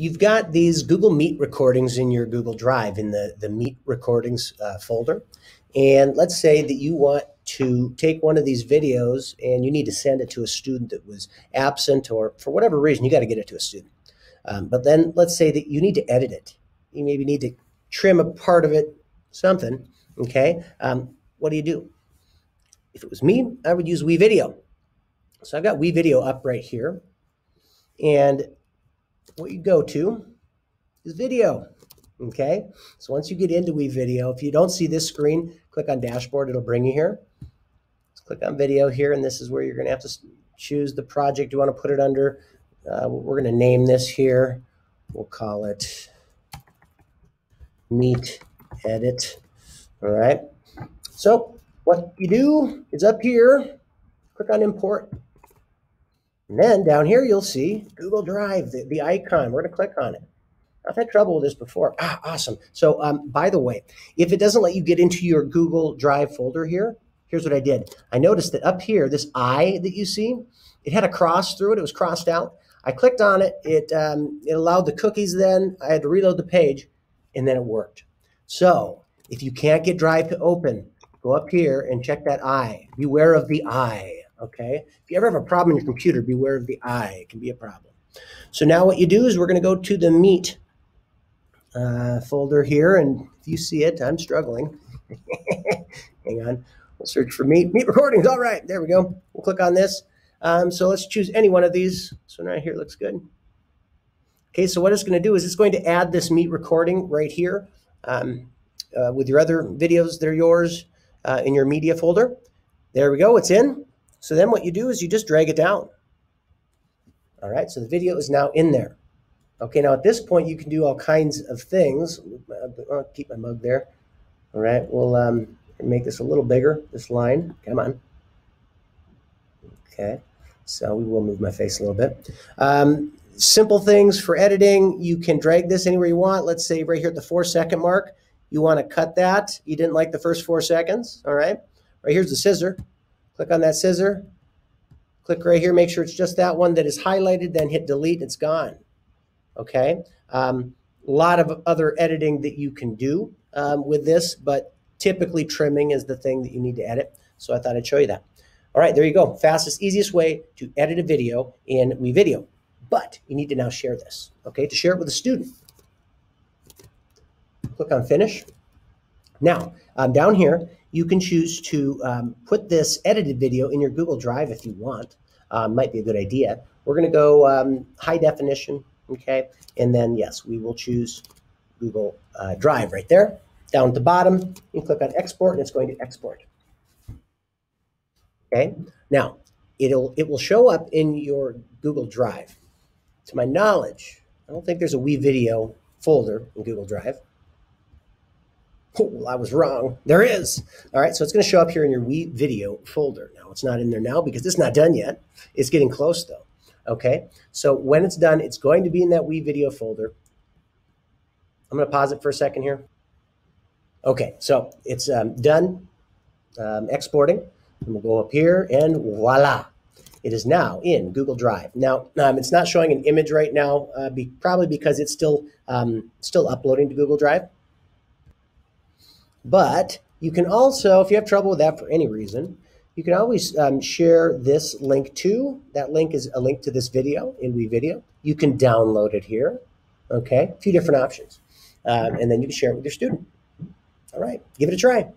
you've got these Google Meet recordings in your Google Drive in the, the Meet recordings uh, folder. And let's say that you want to take one of these videos and you need to send it to a student that was absent or for whatever reason, you got to get it to a student. Um, but then let's say that you need to edit it. You maybe need to trim a part of it, something. Okay. Um, what do you do? If it was me, I would use WeVideo. So I've got WeVideo up right here. And what you go to is video. Okay. So once you get into WeVideo, if you don't see this screen, click on dashboard, it'll bring you here. Let's click on video here, and this is where you're going to have to choose the project you want to put it under. Uh, we're going to name this here. We'll call it Meet Edit. All right. So what you do is up here, click on Import. And then down here, you'll see Google Drive, the, the icon. We're going to click on it. I've had trouble with this before. Ah, awesome. So, um, by the way, if it doesn't let you get into your Google Drive folder here, here's what I did. I noticed that up here, this I that you see, it had a cross through it. It was crossed out. I clicked on it. It um, it allowed the cookies. Then I had to reload the page, and then it worked. So, if you can't get Drive to open, go up here and check that I. Beware of the I. Okay. If you ever have a problem in your computer, beware of the I. It can be a problem. So now what you do is we're going to go to the Meet uh, folder here, and if you see it, I'm struggling. Hang on. We'll search for Meet. Meet recordings. All right. There we go. We'll click on this. Um, so let's choose any one of these. This one right here looks good. Okay, so what it's going to do is it's going to add this Meet recording right here um, uh, with your other videos. They're yours uh, in your media folder. There we go. It's in. So then what you do is you just drag it down. All right, so the video is now in there. Okay, now at this point you can do all kinds of things. I'll keep my mug there. All right, we'll um, make this a little bigger, this line. Come on. Okay, so we will move my face a little bit. Um, simple things for editing. You can drag this anywhere you want. Let's say right here at the four second mark, you want to cut that. You didn't like the first four seconds. All right, right here's the scissor. Click on that scissor. Click right here, make sure it's just that one that is highlighted, then hit delete, it's gone. Okay. Um, a lot of other editing that you can do um, with this, but typically trimming is the thing that you need to edit. So I thought I'd show you that. All right, there you go. Fastest, easiest way to edit a video in WeVideo. But you need to now share this, okay, to share it with a student. Click on Finish. Now, um, down here, you can choose to um, put this edited video in your Google Drive if you want. Um, might be a good idea. We're going to go um, high definition, okay? And then, yes, we will choose Google uh, Drive right there. Down at the bottom, you click on Export, and it's going to export. Okay? Now, it'll it will show up in your Google Drive. To my knowledge, I don't think there's a WeVideo folder in Google Drive. Oh, I was wrong. There is. All right, so it's going to show up here in your WeVideo folder. Now, it's not in there now because it's not done yet. It's getting close, though. Okay, so when it's done, it's going to be in that WeVideo folder. I'm going to pause it for a second here. Okay, so it's um, done um, exporting. And we'll go up here and voila. It is now in Google Drive. Now, um, it's not showing an image right now, uh, be, probably because it's still um, still uploading to Google Drive. But you can also, if you have trouble with that for any reason, you can always um, share this link to. That link is a link to this video in WeVideo. You can download it here. Okay, a few different options. Um, and then you can share it with your student. All right, give it a try.